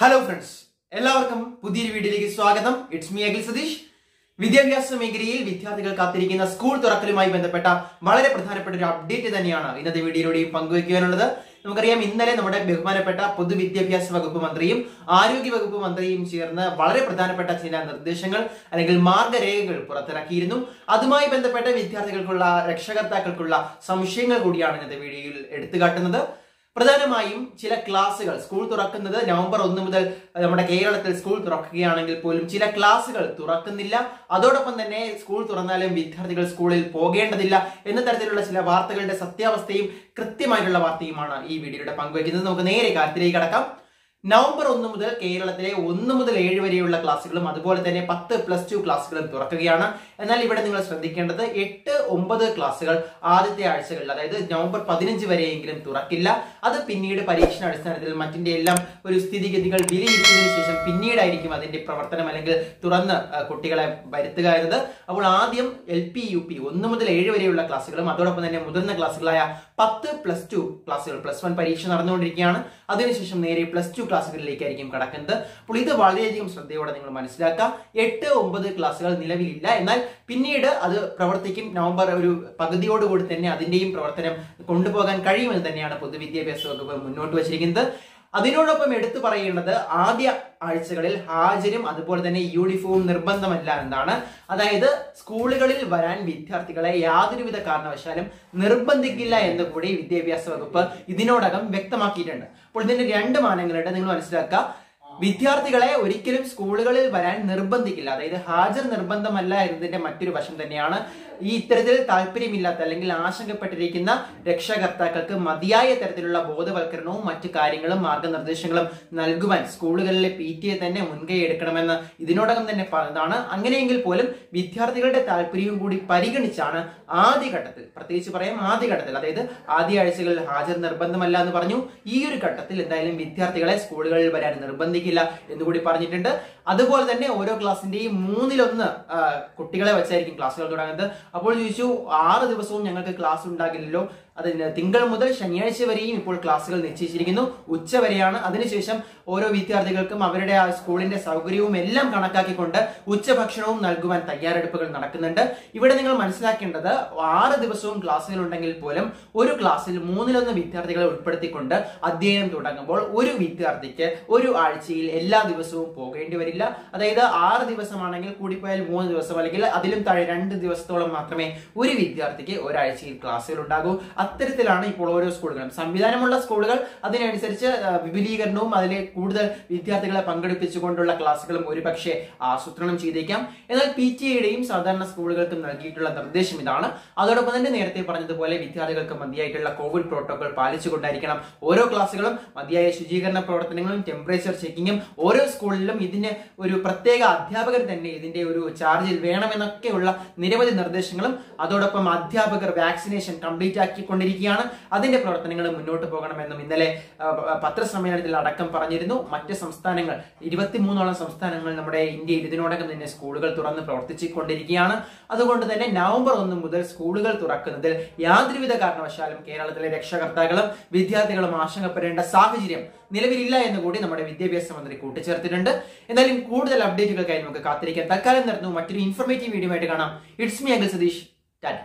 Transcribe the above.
Hello friends എല്ലാവർക്കും പുതിയൊരു വീഡിയോയിലേക്ക് സ്വാഗതം. It's me Akhil Satheesh. വിദ്യാഭ്യാസ മേഖലയിൽ വിദ്യാർത്ഥികൾ കാത്തിരിക്കുന്ന സ്കൂൾ തുറക്കലുമായി ബന്ധപ്പെട്ട വളരെ പ്രധാനപ്പെട്ട ഒരു അപ്ഡേറ്റ് തന്നെയാണ് ഇന്നത്തെ വീഡിയോയിലൂടെ പങ്കുവയ്ക്കുവാനുള്ളത് നമുക്കറിയാം ഇന്നലെ നമ്മുടെ ബഹുമാനപ്പെട്ട പൊതുവിദ്യാഭ്യാസ വകുപ്പ് മന്ത്രിയും ആരോഗ്യ വകുപ്പ് മന്ത്രിയും ചേർന്ന് വളരെ പ്രധാനപ്പെട്ട ചില നിർദ്ദേശങ്ങൾ അല്ലെങ്കിൽ മാർഗരേഖകൾ പുറത്തിറക്കിയിരുന്നു. അതുമായി ബന്ധപ്പെട്ട വിദ്യാർത്ഥികൾക്കുള്ള രക്ഷകർത്താക്കൾക്കുള്ള സംശയങ്ങൾ കൂടിയാണ് ഇന്നത്തെ വീഡിയോയിൽ എടുത്തുകാട്ടുന്നത്. പ്രധാനമായും ചില ക്ലാസ്സുകൾ. സ്കൂൾ തുറക്കുന്നത് നവംബർ ഒന്ന് മുതൽ നമ്മുടെ കേരളത്തിൽ സ്കൂൾ തുറക്കുകയാണെങ്കിൽ പോലും ചില ക്ലാസ്സുകൾ തുറക്കുന്നില്ല. അതോടൊപ്പം തന്നെ സ്കൂൾ തുറന്നാലും വിദ്യാർത്ഥികൾ സ്കൂളിൽ പോകേണ്ടതില്ല എന്ന തരത്തിലുള്ള ചില വാർത്തകളുടെ സത്യാവസ്ഥയും കൃത്യമായിട്ടുള്ള വാർത്തയുമാണ് ഈ വീഡിയോയുടെ പങ്കുവയ്ക്കുന്നത്. നമുക്ക് നേരെ കാര്യത്തിലേക്ക് കടക്കാം. നവംബർ ഒന്ന് മുതൽ കേരളത്തിലെ ഒന്ന് മുതൽ ഏഴ് വരെയുള്ള ക്ലാസ്സുകളും അതുപോലെ തന്നെ പത്ത് പ്ലസ് ടു ക്ലാസ്സുകളും തുറക്കുകയാണ്. എന്നാൽ ഇവിടെ നിങ്ങൾ ശ്രദ്ധിക്കേണ്ടത് എട്ട് ഒമ്പത് ക്ലാസ്സുകൾ ആദ്യത്തെ ആഴ്ചകളിൽ അതായത് നവംബർ പതിനഞ്ച് വരെയെങ്കിലും തുറക്കില്ല. അത് പിന്നീട് പരീക്ഷണ അടിസ്ഥാനത്തിൽ മറ്റിന്റെ എല്ലാം ഒരു സ്ഥിതിഗതികൾ വിലയിരുത്തിയതിനു ശേഷം പിന്നീടായിരിക്കും അതിന്റെ പ്രവർത്തനം അല്ലെങ്കിൽ തുറന്ന് കുട്ടികളെ വരുത്തുക എന്നത്. അപ്പോൾ ആദ്യം എൽ പി യു പി ഒന്ന് മുതൽ ഏഴ് വരെയുള്ള ക്ലാസ്സുകളും അതോടൊപ്പം തന്നെ മുതിർന്ന ക്ലാസ്സുകളായ പത്ത് പ്ലസ് ടു ക്ലാസ്സുകൾ പ്ലസ് വൺ പരീക്ഷ നടന്നുകൊണ്ടിരിക്കുകയാണ്. അതിനുശേഷം നേരെ പ്ലസ് ടു ക്ലാസ്സുകളിലേക്കായിരിക്കും കടക്കുന്നത്. അപ്പോൾ ഇത് വളരെയധികം ശ്രദ്ധയോടെ നിങ്ങൾ മനസ്സിലാക്കുക. എട്ട് ഒമ്പത് ക്ലാസ്സുകൾ നിലവിലില്ല. എന്നാൽ പിന്നീട് അത് പ്രവർത്തിക്കും. നവംബർ ഒരു പകുതിയോടുകൂടി തന്നെ അതിന്റെയും പ്രവർത്തനം കൊണ്ടുപോകാൻ കഴിയുമെന്ന് തന്നെയാണ് പൊതുവിദ്യാഭ്യാസ വകുപ്പ് മുന്നോട്ട് വച്ചിരിക്കുന്നത്. അതിനോടൊപ്പം എടുത്തു പറയേണ്ടത് ആദ്യ ആഴ്ചകളിൽ ഹാജരും അതുപോലെ തന്നെ യൂണിഫോം നിർബന്ധമല്ല എന്നാണ്. അതായത് സ്കൂളുകളിൽ വരാൻ വിദ്യാർത്ഥികളെ യാതൊരുവിധ കാരണവശാലും നിർബന്ധിക്കില്ല എന്ന് കൂടി വിദ്യാഭ്യാസ വകുപ്പ് ഇതിനോടകം വ്യക്തമാക്കിയിട്ടുണ്ട്. അപ്പോൾ ഇതിന്റെ രണ്ട് മാനങ്ങളുണ്ട്. നിങ്ങൾ മനസ്സിലാക്കുക. വിദ്യാർത്ഥികളെ ഒരിക്കലും സ്കൂളുകളിൽ വരാൻ നിർബന്ധിക്കില്ല. അതായത് ഹാജർ നിർബന്ധമല്ല എന്നതിന്റെ മറ്റൊരു വശം തന്നെയാണ് ഈ ഇത്തരത്തിൽ താല്പര്യമില്ലാത്ത അല്ലെങ്കിൽ ആശങ്കപ്പെട്ടിരിക്കുന്ന രക്ഷകർത്താക്കൾക്ക് മതിയായ തരത്തിലുള്ള ബോധവൽക്കരണവും മറ്റു കാര്യങ്ങളും മാർഗനിർദ്ദേശങ്ങളും നൽകുവാൻ സ്കൂളുകളിലെ പി ടി എ തന്നെ മുൻകൈ എടുക്കണമെന്ന് ഇതിനോടകം തന്നെ പറഞ്ഞതാണ്. അങ്ങനെയെങ്കിൽ പോലും വിദ്യാർത്ഥികളുടെ താല്പര്യവും കൂടി പരിഗണിച്ചാണ് ആദ്യഘട്ടത്തിൽ പ്രത്യേകിച്ച് പറയാം ആദ്യഘട്ടത്തിൽ അതായത് ആദ്യ ആഴ്ചകളിൽ ഹാജർ നിർബന്ധമല്ല എന്ന് പറഞ്ഞു. ഈ ഒരു ഘട്ടത്തിൽ എന്തായാലും വിദ്യാർത്ഥികളെ സ്കൂളുകളിൽ വരാൻ നിർബന്ധിക്കില്ല എന്നുകൂടി പറഞ്ഞിട്ടുണ്ട്. അതുപോലെ തന്നെ ഓരോ ക്ലാസ്സിന്റെയും മൂന്നിലൊന്ന് കുട്ടികളെ വെച്ചായിരിക്കും ക്ലാസ്സുകൾ തുടങ്ങുന്നത്. അപ്പോൾ ചോദിച്ചു ആറ് ദിവസവും ഞങ്ങൾക്ക് ക്ലാസ് ഉണ്ടാകില്ലല്ലോ. അതിന് തിങ്കൾ മുതൽ ശനിയാഴ്ച വരെയും ഇപ്പോൾ ക്ലാസ്സുകൾ നിശ്ചയിച്ചിരിക്കുന്നു. ഉച്ച വരെയാണ്. അതിനുശേഷം ഓരോ വിദ്യാർത്ഥികൾക്കും അവരുടെ ആ സ്കൂളിന്റെ സൗകര്യവും എല്ലാം കണക്കാക്കിക്കൊണ്ട് ഉച്ചഭക്ഷണവും നൽകുവാൻ തയ്യാറെടുപ്പുകൾ നടക്കുന്നുണ്ട്. ഇവിടെ നിങ്ങൾ മനസ്സിലാക്കേണ്ടത് ആറ് ദിവസവും ക്ലാസ്സുകൾ ഉണ്ടെങ്കിൽ പോലും ഒരു ക്ലാസ്സിൽ മൂന്നിലൊന്ന് വിദ്യാർത്ഥികളെ ഉൾപ്പെടുത്തിക്കൊണ്ട് അധ്യയനം തുടങ്ങുമ്പോൾ ഒരു വിദ്യാർത്ഥിക്ക് ഒരു ആഴ്ചയിൽ എല്ലാ ദിവസവും പോകേണ്ടി വരില്ല. അതായത് ആറ് ദിവസമാണെങ്കിൽ കൂടിപ്പോയാൽ മൂന്ന് ദിവസം അല്ലെങ്കിൽ അതിലും താഴെ രണ്ട് ദിവസത്തോളം മാത്രമേ ഒരു വിദ്യാർത്ഥിക്ക് ഒരാഴ്ചയിൽ ക്ലാസ്സുകൾ ഉണ്ടാകൂ. അത്തരത്തിലാണ് ഇപ്പോൾ ഓരോ സ്കൂളുകളും. സംവിധാനമുള്ള സ്കൂളുകൾ അതിനനുസരിച്ച് വിപുലീകരണവും അതിലെ കൂടുതൽ വിദ്യാർത്ഥികളെ പങ്കെടുപ്പിച്ചുകൊണ്ടുള്ള ക്ലാസ്സുകളും ഒരുപക്ഷെ ആസൂത്രണം ചെയ്തേക്കാം. എന്നാൽ പി ടി എയുടെയും സാധാരണ സ്കൂളുകൾക്കും നൽകിയിട്ടുള്ള നിർദ്ദേശം ഇതാണ്. അതോടൊപ്പം തന്നെ നേരത്തെ പറഞ്ഞതുപോലെ വിദ്യാർത്ഥികൾക്ക് മതിയായിട്ടുള്ള കോവിഡ് പ്രോട്ടോകോൾ പാലിച്ചുകൊണ്ടായിരിക്കണം ഓരോ ക്ലാസ്സുകളും. മതിയായ ശുചീകരണ പ്രവർത്തനങ്ങളും ടെമ്പറേച്ചർ ചെക്കിങ്ങും ഓരോ സ്കൂളിലും ഇതിന് ഒരു പ്രത്യേക അധ്യാപകർ തന്നെ ഇതിന്റെ ഒരു ചാർജിൽ വേണമെന്നൊക്കെയുള്ള നിരവധി നിർദ്ദേശങ്ങളും. അതോടൊപ്പം അധ്യാപകർ വാക്സിനേഷൻ കംപ്ലീറ്റ് ആക്കിക്കൊണ്ടിരിക്കുകയാണ് അതിന്റെ പ്രവർത്തനങ്ങൾ മുന്നോട്ട് പോകണമെന്നും ഇന്നലെ പത്രസമ്മേളനത്തിൽ അടക്കം പറഞ്ഞിരുന്നു. മറ്റ് സംസ്ഥാനങ്ങൾ ഇരുപത്തിമൂന്നോളം സംസ്ഥാനങ്ങൾ നമ്മുടെ ഇന്ത്യയിൽ ഇതിനോടകം തന്നെ സ്കൂളുകൾ തുറന്ന് പ്രവർത്തിച്ചുകൊണ്ടിരിക്കുകയാണ്. അതുകൊണ്ട് തന്നെ നവംബർ ഒന്ന് മുതൽ സ്കൂളുകൾ തുറക്കുന്നതിൽ യാതൊരുവിധ കാരണവശാലും കേരളത്തിലെ രക്ഷകർത്താക്കളും വിദ്യാർത്ഥികളും ആശങ്കപ്പെടേണ്ട സാഹചര്യം നിലവിലില്ല എന്ന് കൂടി നമ്മുടെ വിദ്യാഭ്യാസ മന്ത്രി കൂട്ടിച്ചേർത്തിട്ടുണ്ട്. എന്നാലും കൂടുതൽ അപ്ഡേറ്റുകൾക്കായി നമുക്ക് കാത്തിരിക്കാൻ തൽക്കാലം നടന്നു മറ്റൊരു ഇൻഫർമേറ്റീവ് വീഡിയോ ആയിട്ട് കാണാം. It's me Akhil Satheesh Tata